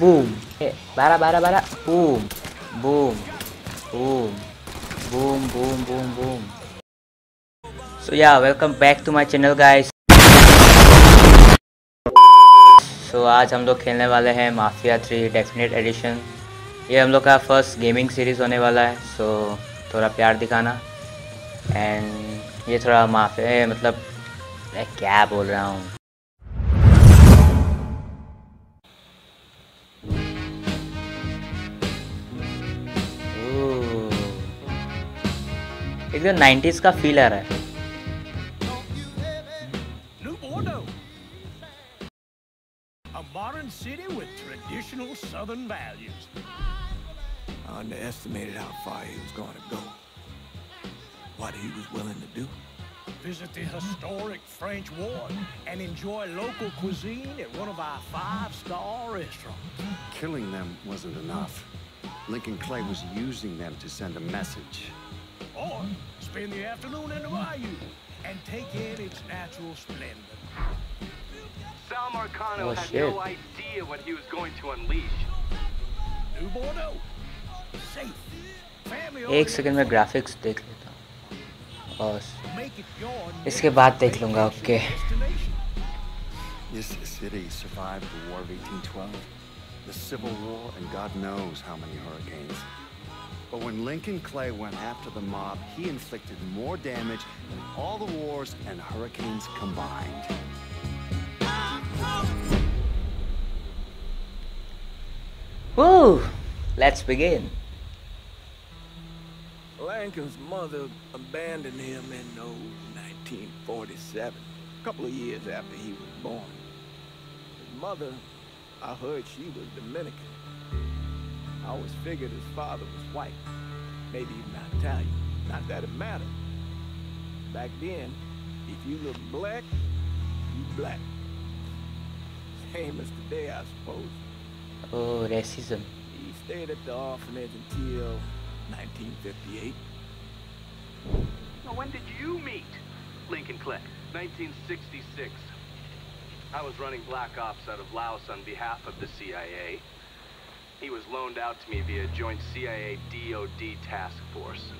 Boom बारह बारह बारह boom boom boom boom boom boom boom so या welcome back to my channel guys so आज हम लोग खेलने वाले हैं माफिया थ्री डेफिनेट एडिशन ये हम लोग का फर्स्ट गेमिंग सीरीज़ होने वाला है सो so, थोड़ा प्यार दिखाना एंड ये थोड़ा माफिया मतलब मैं क्या बोल रहा हूँ एकदम नाइन्टीज़ का फील आ रहा है modern city with traditional southern values. I underestimated how far he was going to go. What he was willing to do. Visit the historic French ward and enjoy local cuisine at one of our five-star restaurants. Killing them wasn't enough. Lincoln Clay was using them to send a message. Or spend the afternoon in the bayou and take in its natural splendor. Sal Marcano oh, had shit. no idea what he was going to unleash. New Bordeaux. Safe. एक second में graphics देख लेता हूँ और इसके बाद देख लूँगा okay This city survived the War of 1812, the Civil War, and God knows how many hurricanes. But when Lincoln Clay went after the mob, he inflicted more damage than all the wars and hurricanes combined. Woo! Let's begin. Lincoln's mother abandoned him in 1947, a couple of years after he was born. His mother, I heard she was Dominican. I always figured his father was white, maybe even Italian. Not that it mattered. Back then, if you look black, you black. Same as today, I suppose. Oh, racism. He stayed at the orphanage until 1958. when did you meet? Lincoln Clay, 1966. I was running black ops out of Laos on behalf of the CIA. He was loaned out to me via joint CIA-DOD task force.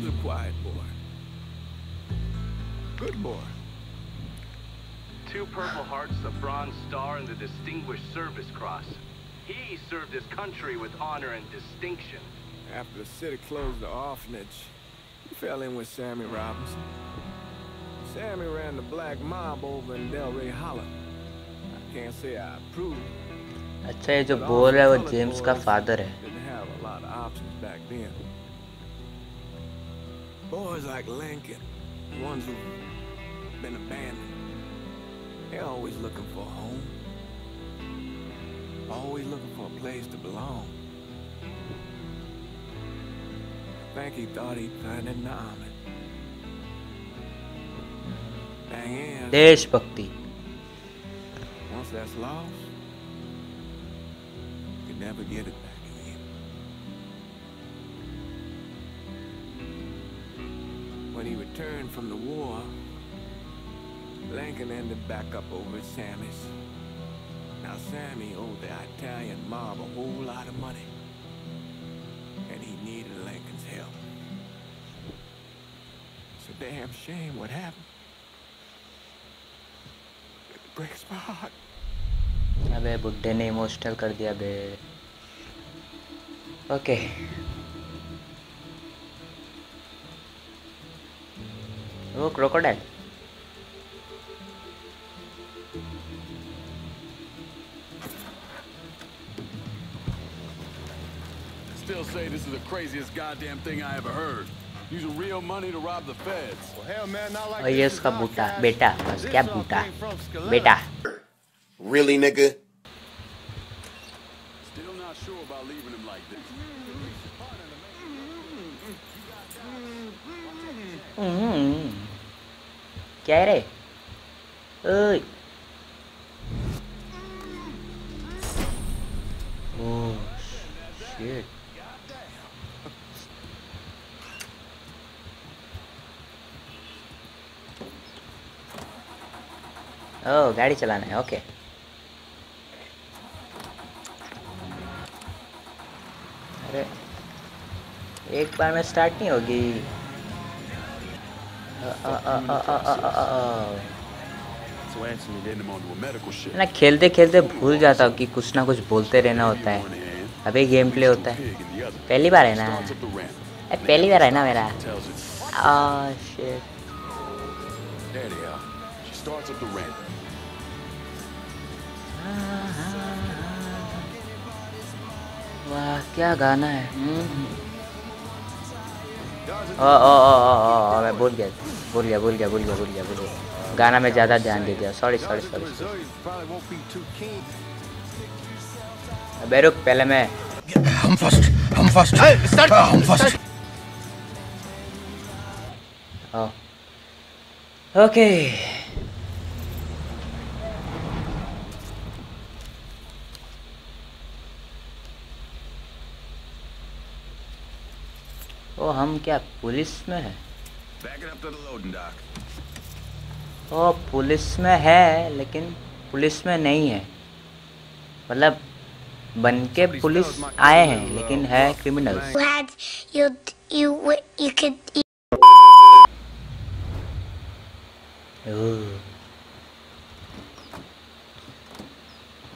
The quiet boy. Good boy. Two Purple Hearts, the Bronze Star, and the Distinguished Service Cross. He served his country with honor and distinction. After the city closed the orphanage, he fell in with Sammy Robinson. Sammy ran the black mob over in Delray Hollow. I can't say I approved, अच्छा ये जो बोल है वो James का father है Boys like Lincoln, ones who've been abandoned, they're always looking for a home. Always looking for a place to belong. I think he thought he'd find it in the army. Deshbhakti. Once that's lost, never get it back again. When he returned from the war, Lincoln ended back up over at Sammy's. Now Sammy owed the Italian mob a whole lot of money, and he needed Lincoln's help. It's a damn shame what happened. It breaks my heart. अबे बुड्ढे ने emotional कर दिया बे okay oh crocodile Still say this is the craziest goddamn thing I ever heard. Using real money to rob the feds. Well, hell, man, not like oh, yes, ka beta, bas beta. Really, nigga? Still not sure about leaving him Mm-hmm. Chết đi ơi Oh shit Oh, गाड़ी चलाना है okay okay. अरे एक बार में start नहीं होगी ना खेलते खेलते भूल जाता हूँ कि कुछ ना कुछ बोलते रहना होता है अभी गेम प्ले होता है पहली बार है ना पहली बार है ना मेरा आ, क्या गाना है हम्म। मैं भूल गया भूल गया भूल गया भूल गया भूल गया भूल गया गाना में ज़्यादा ध्यान दे दिया सॉरी सॉरी सॉरी अबे रुक पहले मैं हम फर्स्ट हम फर्स्ट स्टार्ट हाँ, हम फर्स्ट ओके हम क्या पुलिस में है ओ पुलिस में है लेकिन पुलिस में नहीं है मतलब बन के पुलिस आए हैं लेकिन है criminal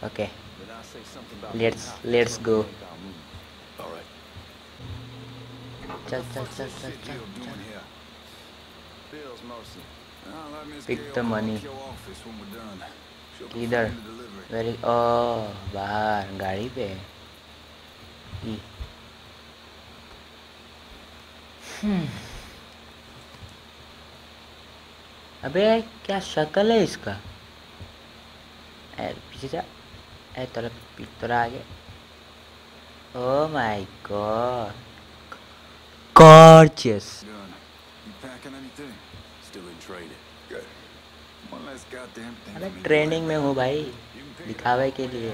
okay let's let's go चल वेरी ओ oh, बाहर गाड़ी पे hmm. अबे क्या शक्ल है इसका पीछे जा ए आगे ओ माय गॉड gorgeous. अरे ट्रेनिंग में हूँ भाई दिखावे के लिए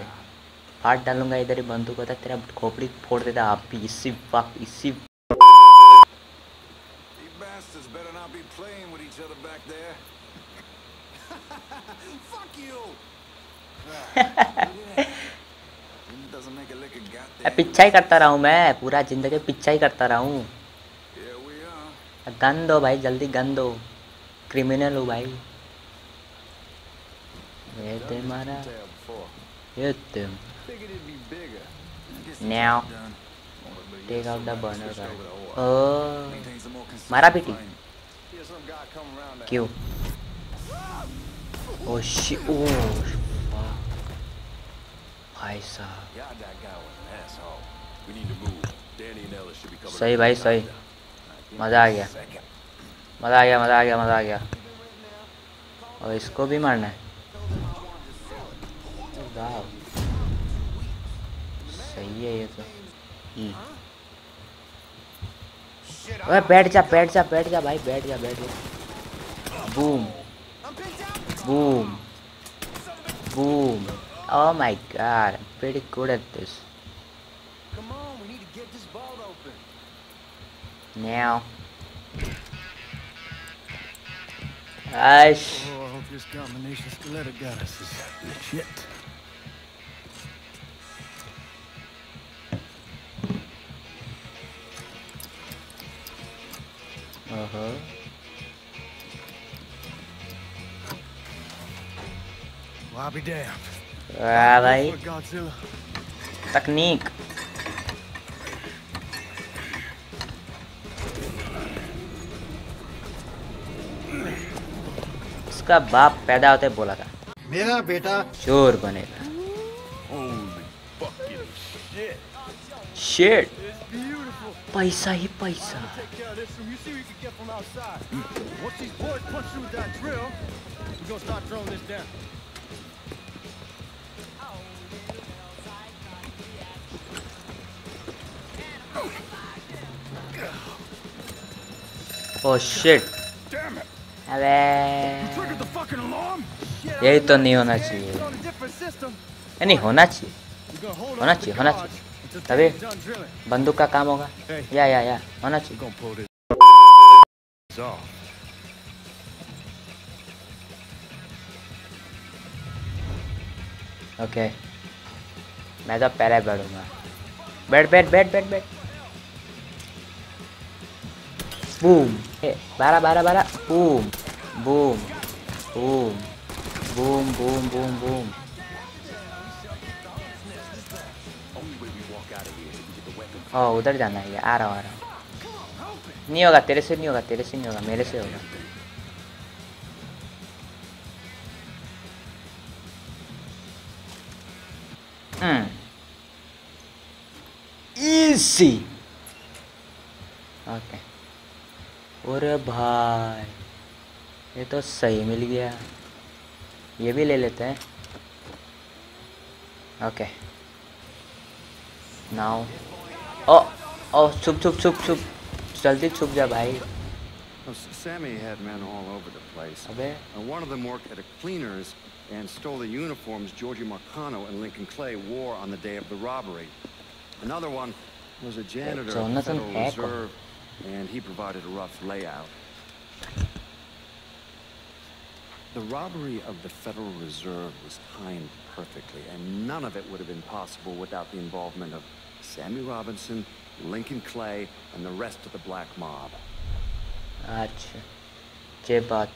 हाट डालूंगा इधर ही बंदूक होता तेरा खोपड़ी फोड़ देता आप भी इसी वक्त इसी पिछा ही करता रहा हूँ मैं पूरा जिंदगी पिछा ही करता रहा हूँ गन दो भाई जल्दी गन दो क्रिमिनल हो भाई ये ते मारा ये ते now take out the burner का ओ मारा बेटी क्यों ओ शी ओ भाई साहब सही भाई सही मज़ा आ गया मज़ा आ गया मज़ा आ गया मज़ा आ गया और इसको भी मारना है सही है ये तो अबे हम्म। बैठ जा बैठ जा बैठ जा भाई बैठ जा बैठ जा boom boom boom oh my god very good at this Now. I. Oh, I hope this combination skeleton goddess is legit. Uh huh. Well, I'll be damned. Right. Godzilla. Technique. उसका बाप पैदा होते बोला था मेरा बेटा चोर बनेगा शेट पैसा ही पैसा Oh shit. अबे यही तो नहीं होना चाहिए नहीं होना चाहिए होना चाहिए होना चाहिए तभी बंदूक का काम होगा या या या होना चाहिए ओके मैं तो पहले बैठूंगा बैठ बैठ बैठ बैठ बैठ बूम बारह बारह बारह boom Boom. Boom. Boom, boom, boom, boom. ओ उधर जाना है आ रहा आ रहा नहीं होगा तेरे से नहीं होगा तेरे से नहीं होगा मेरे से होगा इजी ओके और भाई ये तो सही मिल गया ये भी ले लेते हैं ओके नाउ ओ ओ छुप छुप छुप छुप जल्दी छुप जा भाई Sammy had men all over the place. And one of them worked at a cleaner's and stole the uniforms Georgie Marcano and Lincoln Clay wore on the day of the robbery. Another one was a janitor at the Federal Reserve, and he provided a rough layout. The robbery of the Federal Reserve was timed perfectly, and none of it would have been possible without the involvement of Sammy Robinson, Lincoln Clay, and the rest of the black mob. Gotcha. J-Bot.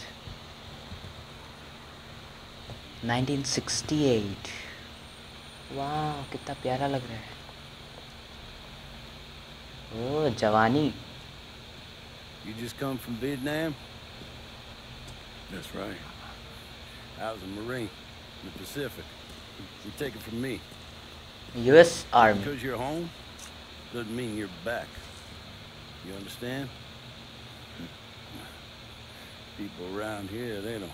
1968. Wow, कितना प्यारा लग रहा You just come from Vietnam? That's right. I was a Marine in the Pacific. You take it from me. U.S. Army. Because you're home doesn't mean you're back. You understand? People around here, they don't,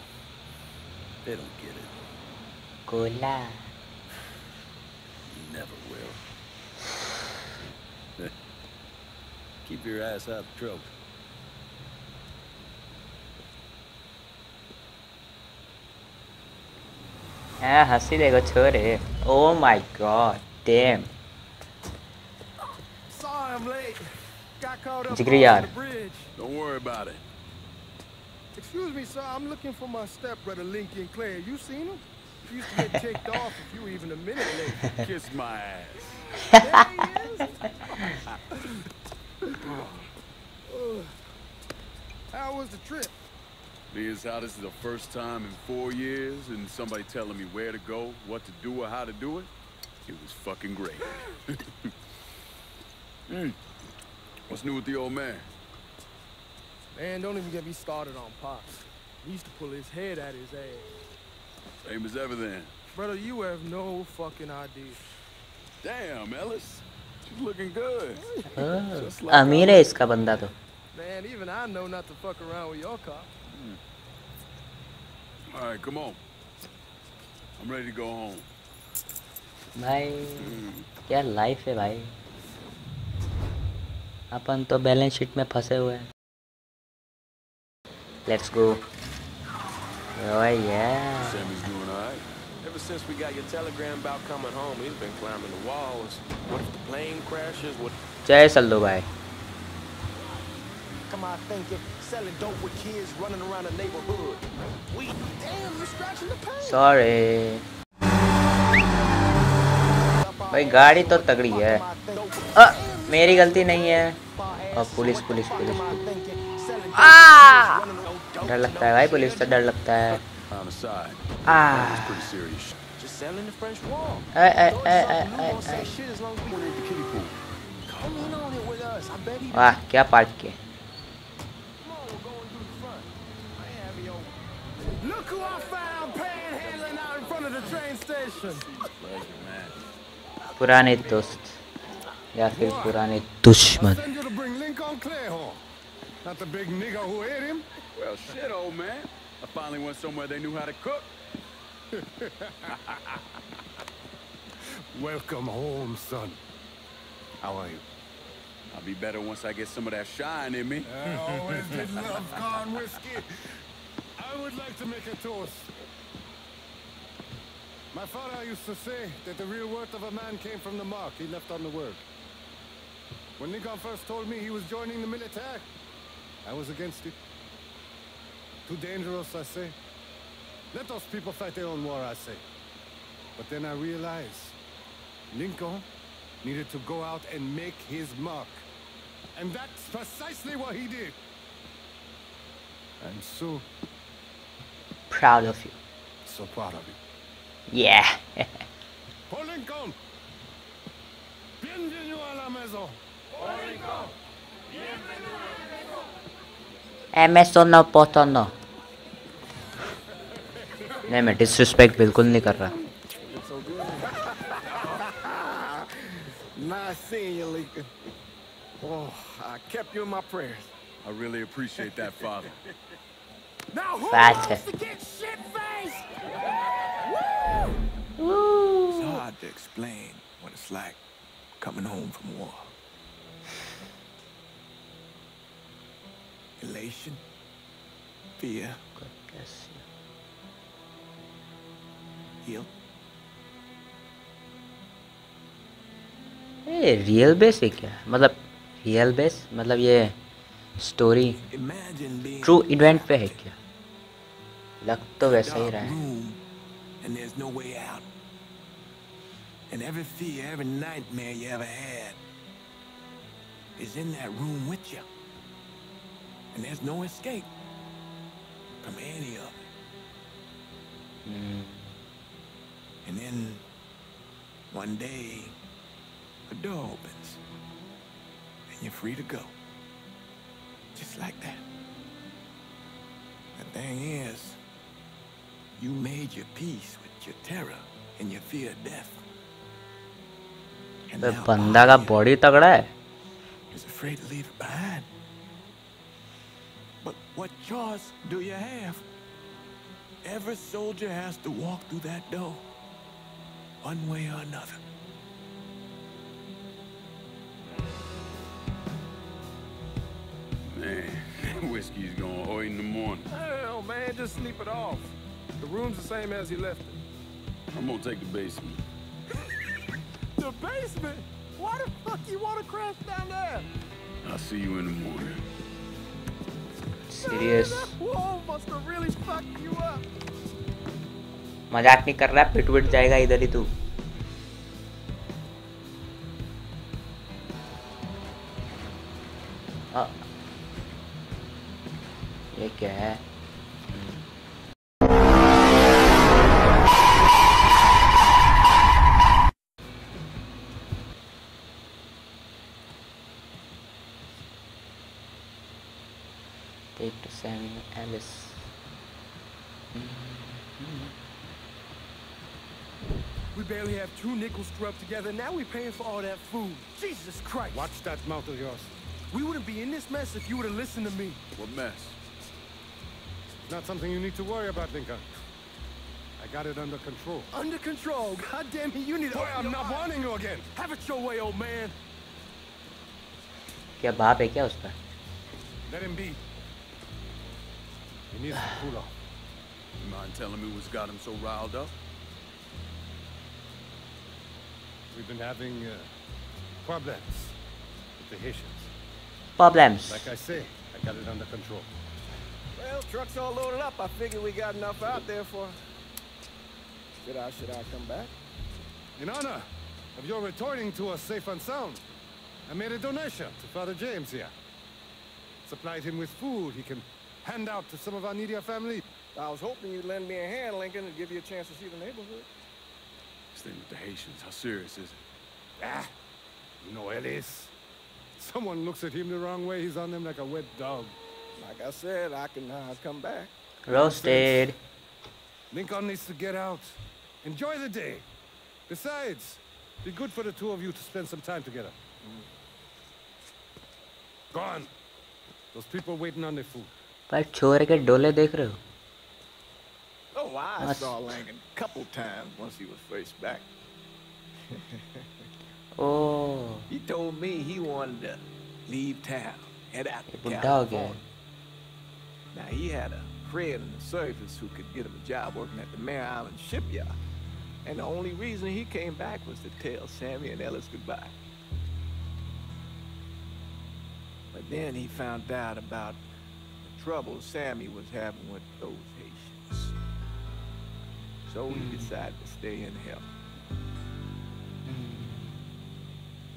they don't get it. Cola. Never will. Keep your ass out of trouble. I see they got 30. Oh my god, damn. Sorry I'm late. Got caught up on the bridge. Don't worry about it. Excuse me, sir. I'm looking for my stepbrother, Lincoln Clay. You seen him? He used to get kicked off if you even a minute late. Kiss my ass. there he is. How was the trip? Being as how this is the first time in four years and somebody telling me where to go, what to do, or how to do it, it was fucking great. mm. What's new with the old man? Man, don't even get me started on Pops. He used to pull his head out his ass. Same as ever then. Brother, you have no fucking idea. Damn, Ellis. She's looking good. Just Amir is iska guy, Man, even I know not to fuck around with your car. Mm. All right, come on. I'm ready to go home. भाई mm. क्या life है भाई अपन तो balance sheet में फंसे हुए हैं let's go Oh yeah. Sammy's doing all right. Ever since we got your telegram about coming home, he's been climbing the walls. What if the plane crashes? What? जय सल्लू भाई. Come on, think it. selling dope with kids running around the neighborhood. We damn, you scratching the paint. Sorry. भाई गाड़ी तो तगड़ी है आ, मेरी गलती नहीं है और पुलिस पुलिस पुलिस, डर लगता है भाई पुलिस से डर लगता है वाह क्या पार्ट किया पुराने दोस्त या फिर पुराने दुश्मन Not the big nigga who ate him? Well, shit, old man. I finally went somewhere they knew how to cook. Welcome home, son. How are you? I'll be better once I get some of that shine in me. I always did love corn whiskey. I would like to make a toast. My father used to say that the real worth of a man came from the mark he left on the world. When Lincoln first told me he was joining the military, I was against it. Too dangerous, I say. Let those people fight their own war, I say. But then I realized Lincoln needed to go out and make his mark. And that's precisely what he did. I'm so... Proud of you. So proud of you. Yeah. ए मैं सोना पोता no नहीं मैं disrespect बिल्कुल नहीं कर रहा Nice seeing you, Lincoln. Oh, I kept you in my prayers. I really appreciate that, Father. now who wants to get shit-faced? Woo. It's hard to explain what it's like coming home from war. Elation, fear, guilt. ये real base है क्या मतलब real base मतलब ये story true event पे है क्या लग तो वैसा ही रहा है and every fear, every nightmare you ever had is in that room with you. And there's no escape from any of it. Mm. And then one day, a door opens and you're free to go. Just like that. The thing is, you made your peace with your terror and your fear of death. बंदा का body तगड़ा है is afraid to leave it behind. But what choice do you have? Every soldier has to walk through that door, one way or another. Man, whiskey's going to in the morning. Hell, man, just sleep it off. The room's the same as he left it. I'm gonna take the basement. the basement? Why the fuck you want to crash down there? I'll see you in the morning. Serious? must have really fucked you up. मजाक नहीं कर रहा पिट विट जाएगा इधर ही तू ये क्या है two nickels scrubbed together, now we're paying for all that food. Jesus Christ! Watch that mouth of yours. We wouldn't be in this mess if you would have listened to me. What mess? Not something you need to worry about, Lincoln. I got it under control. Under control? God damn it, you need to... Boy, I'm not warning you again. Have it your way, old man. क्या बाप है क्या उसका? Let him be. He needs to cool off. You mind telling me what's got him so riled up? We've been having uh, problems with the Haitians. Problems. Like I say, I got it under control. Well, truck's all loaded up. I figure we got enough out there for... Should I, should I come back? In honor of your returning to us safe and sound, I made a donation to Father James here. Supplied him with food he can hand out to some of our needier family. I was hoping you'd lend me a hand, Lincoln, and give you a chance to see the neighborhood thing with the Haitians? How serious is it? Ah, you know it is. Someone looks at him the wrong way, he's on them like a wet dog. Like I said, I can uh, come back. Roasted. Lincoln needs to get out. Enjoy the day. Besides, be good for the two of you to spend some time together. Mm. Gone. Those people waiting on their food. भाई छोरे के डोले देख रहे well, oh, I saw Lincoln a couple times once he was first back. oh. He told me he wanted to leave town, head out to California. Now, he had a friend in the service who could get him a job working at the Mare Island shipyard. And the only reason he came back was to tell Sammy and Ellis goodbye. But then he found out about the trouble Sammy was having with those so we decide decided to stay in hell.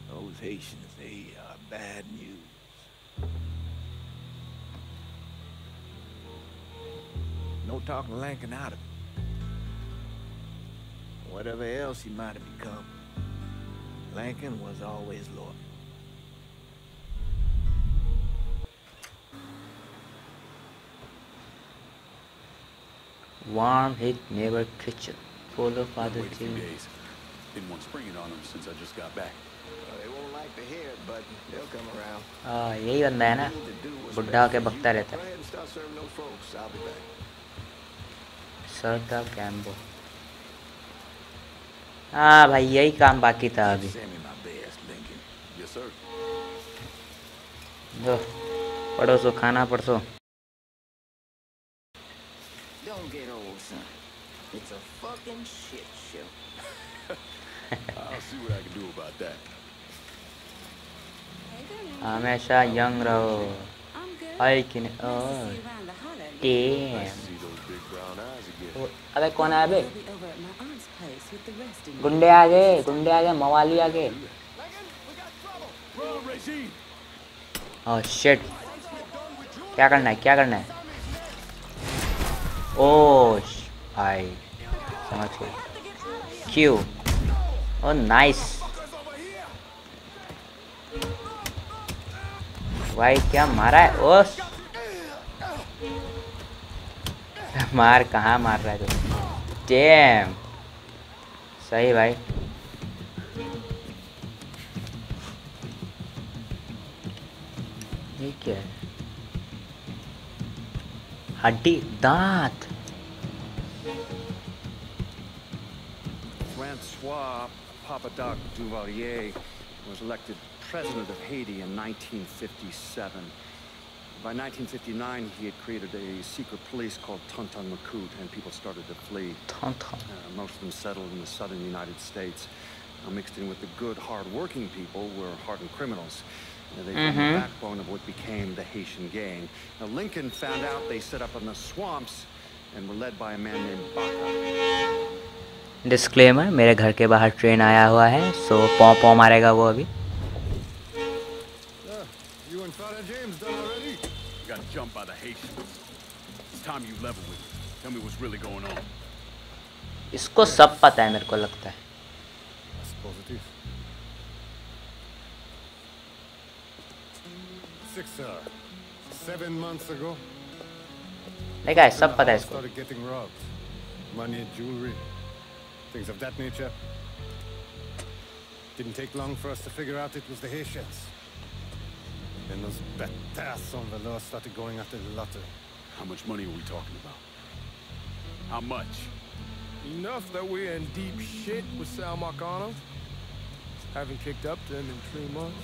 Those Haitians, they are bad news. No talking Lincoln out of it. Whatever else he might have become, Lincoln was always loyal. warm his never kitchen full of other things. Days. Didn't want springing on them since I just got back. आ, यही बंदा है ना बुढ़ा के बकता रहता है sir का combo हाँ भाई यही काम बाकी था अभी पड़ोसो खाना पड़सो Don't get old, son. It's a fucking shit show. I'll see what I can do about that. हमेशा यंग रहो आई कि अबे कौन आया बे गुंडे आ गए गुंडे आ गए मवाली आ गए ओह शिट क्या करना है क्या करना है ओश भाई समझ गए क्यू ओ नाइस भाई क्या मारा है ओश मार कहाँ मार रहा है तू डैम सही भाई है Hadi daant. Francois Papa Doc Duvalier was elected president of Haiti in 1957. By 1959, he had created a secret police called Tonton Macoute, and people started to flee. Tonton. Uh, most of them settled in the southern United States. Uh, mixed in with the good, hard-working people were hardened criminals. They mm -hmm. the backbone of what became the Haitian gang. Now, Lincoln found out they set up in the swamps and were led by a man named Baca. Disclaimer मेरे घर के बाहर train आया हुआ है सो पौ पौ मारेगा वो अभी इसको सब पता है मेरे को लगता है Seven months ago. They guys, पता Started getting robbed. Money, jewelry, things of that nature. Didn't take long for us to figure out it was the Haitians. Then those batass on the law started going after the lottery. How much money are we talking about? How much? Enough that we're in deep shit with Sal Marcano. Haven't kicked up to him in three months.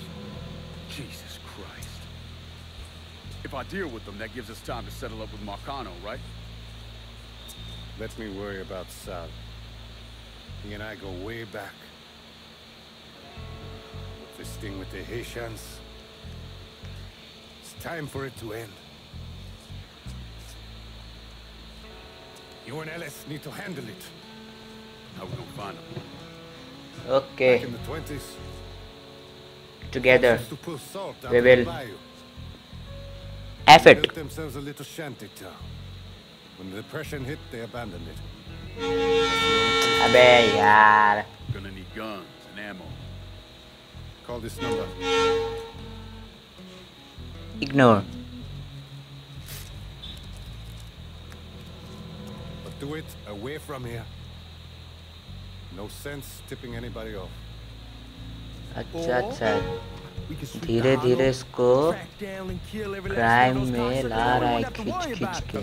Jesus Christ. If I deal with them, that gives us time to settle up with Marcano, right? Let me worry about Sal. He and I go way back. This thing with the Haitians. It's time for it to end. You and Ellis need to handle it. How we gonna find him? Okay. Back in the 20s. Together. To we will. They built themselves a little shanty town. When the depression hit, they abandoned it. Abe yaar. Gonna need guns and ammo. Call this number. Ignore. But do it away from here. No sense tipping anybody off. अच्छा अच्छा धीरे धीरे इसको crime में ला रहा है खिच खिच के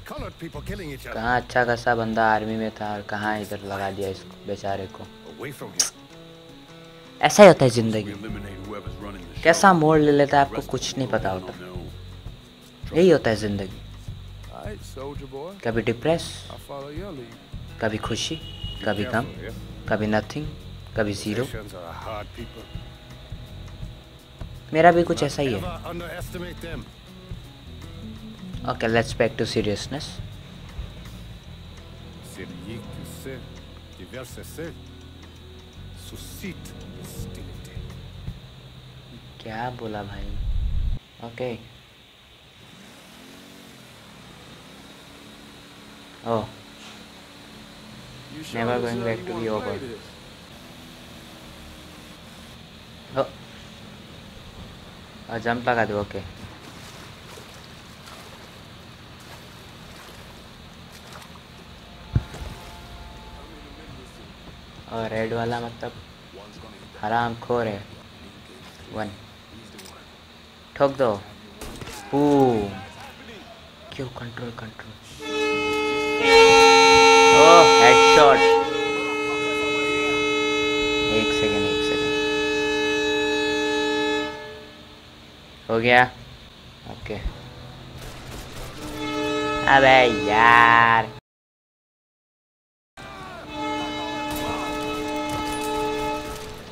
कहा अच्छा खासा बंदा आर्मी में था और कहा इधर लगा दिया इसको बेचारे को ऐसा ही होता है जिंदगी कैसा मोड़ ले लेता है आपको कुछ नहीं पता होता यही होता है जिंदगी कभी डिप्रेस कभी खुशी कभी गम कभी नथिंग कभी जीरो मेरा भी कुछ ऐसा ही है okay let's back to seriousness क्या बोला भाई okay oh oh। Never going back to the jump लगा दो ओके और रेड वाला मतलब हराम खोर है वन ठोक दो क्यों कंट्रोल कंट्रोल ओह हेडशॉट एक सेकेंड गया ओके अबे यार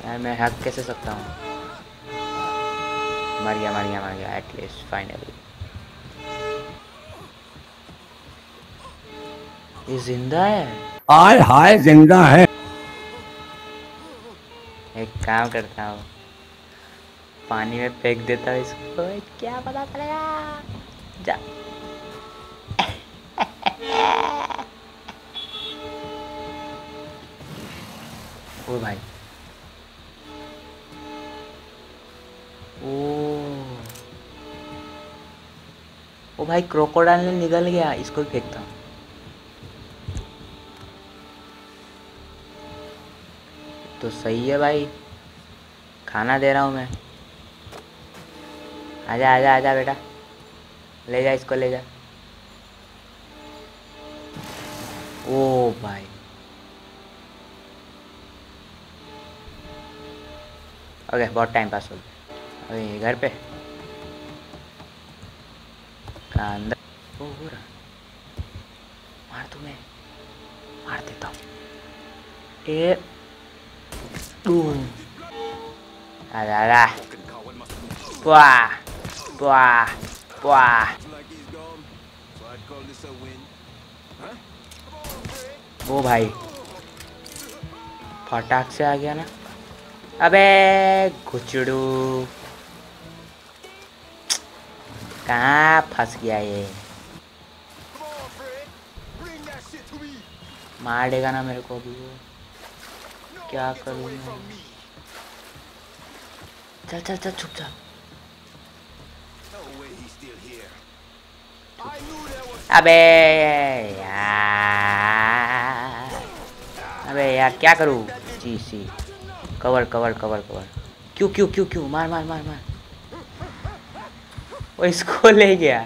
यार मैं हक कैसे सकता हूँ मर गया मर गया मर गया एटलीस्ट फाइनली ये जिंदा है आय हाय जिंदा है एक काम करता हूँ पानी में फेंक देता है इसको क्या पता चलेगा जा ओ भाई ओ ओ भाई क्रोकोडाइल ने निकल गया इसको भी फेंकता हूँ तो सही है भाई खाना दे रहा हूँ मैं आजा आजा आजा बेटा ले जा इसको ले जा ओ भाई ओके बहुत टाइम पास हो गया अरे घर पे अंदर ओ हो रहा मार तुम्हें मार देता हूँ ए आजा आजा वाह Blah. Blah. वो भाई फटाक से आ गया ना अबे घुचड़ू कहा फंस गया ये मार देगा ना मेरे को भी वो क्या करूँ चल चल चल चुप चल अबे यार अबे यार क्या करूँ जी सी कवर कवर कवर कवर क्यों क्यों क्यों क्यों मार मार मार मार वो इसको ले गया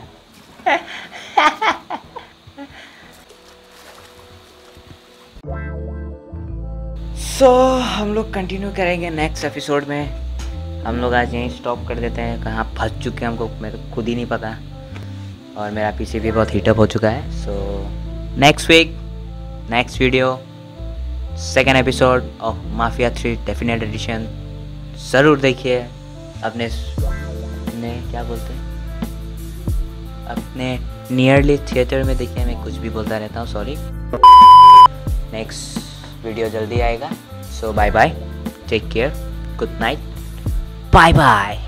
सो so, हम लोग कंटिन्यू करेंगे नेक्स्ट एपिसोड में हम लोग आज यहीं स्टॉप कर देते हैं कहाँ फंस चुके हैं हमको मेरे खुद ही नहीं पता और मेरा पी भी बहुत हीटअप हो चुका है so next week next video second episode of Mafia three definitive edition ज़रूर देखिए अपने अपने क्या बोलते हैं अपने नियरली थिएटर में देखिए मैं कुछ भी बोलता रहता हूँ सॉरी नेक्स्ट वीडियो जल्दी आएगा so bye bye take care good night bye bye